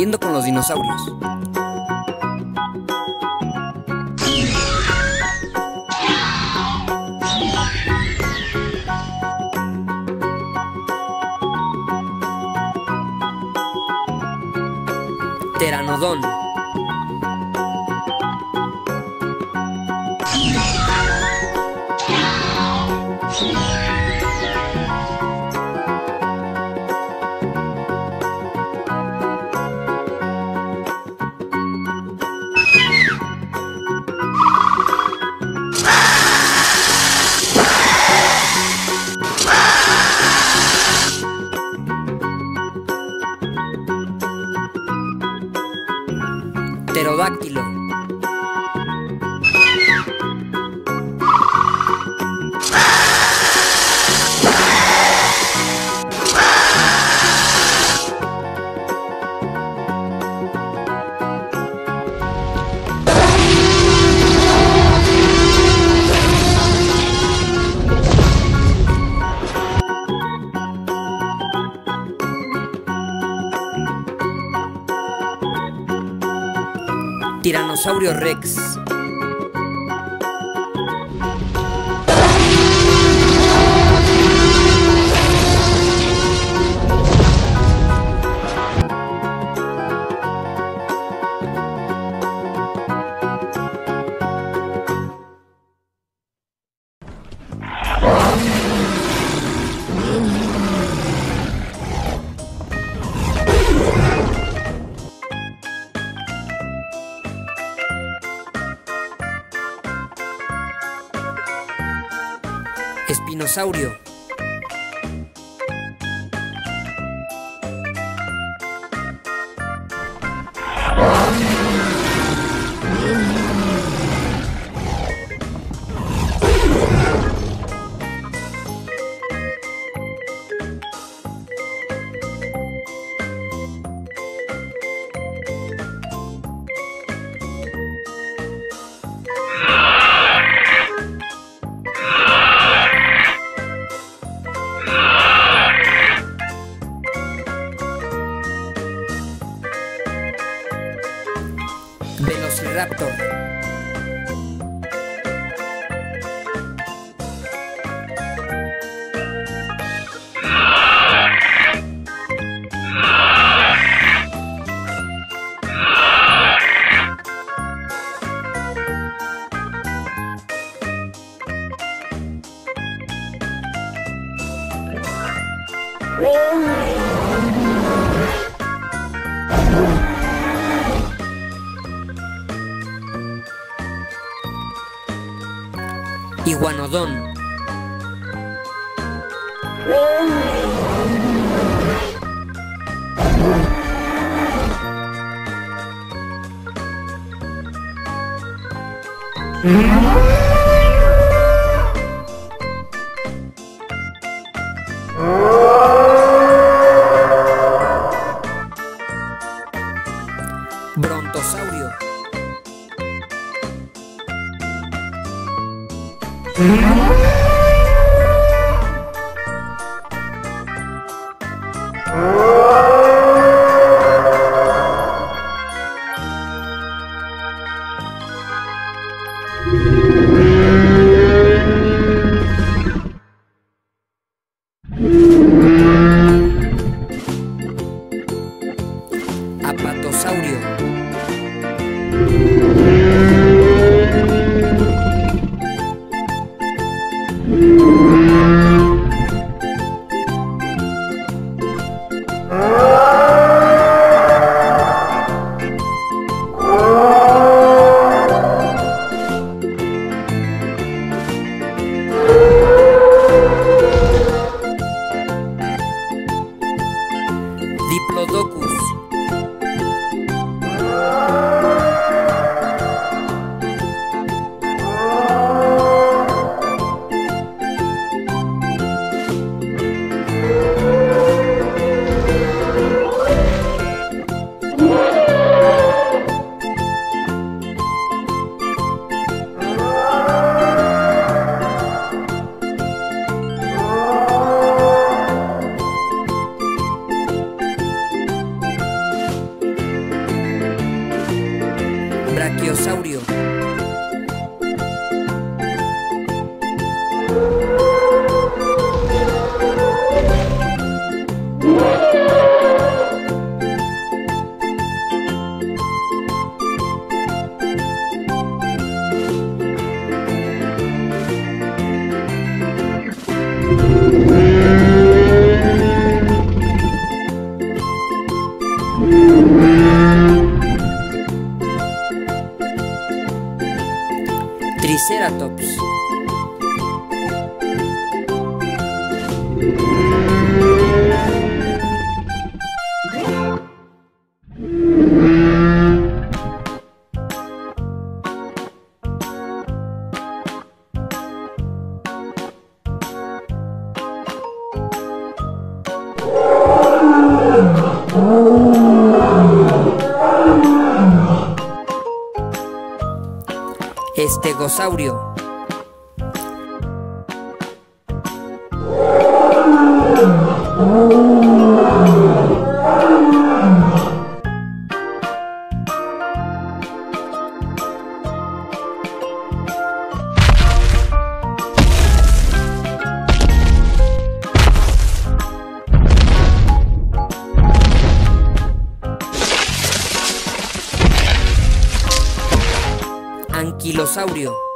Aprendiendo con los dinosaurios. Pteranodón. Tiranosaurio Rex. Espinosaurio. Iguanodón. Apatosaurio. Estegosaurio. Anquilosaurio.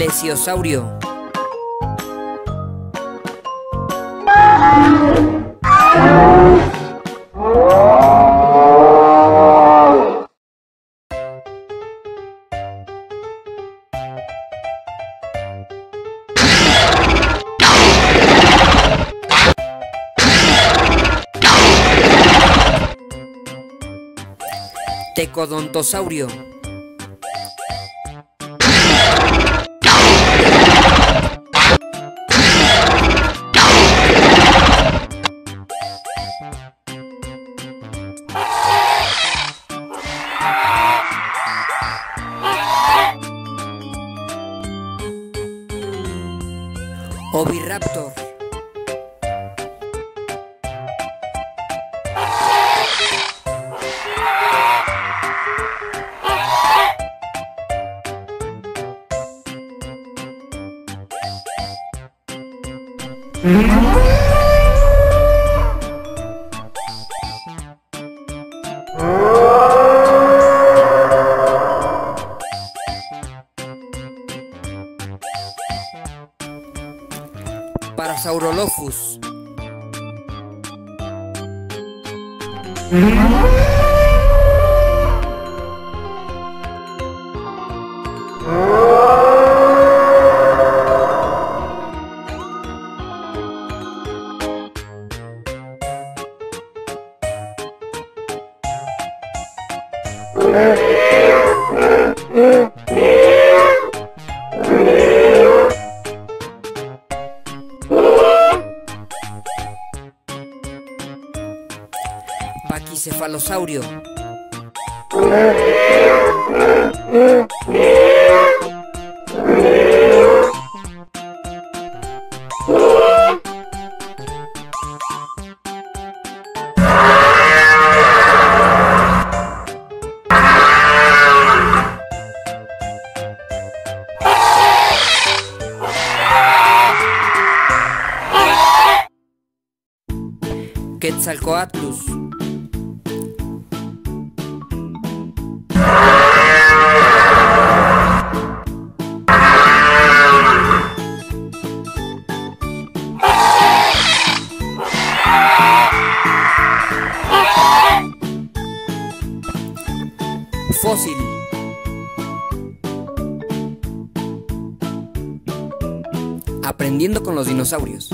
Plesiosaurio. Tecodontosaurio. Parasaurolophus. Paquicefalosaurio. Fósil. Aprendiendo con los dinosaurios.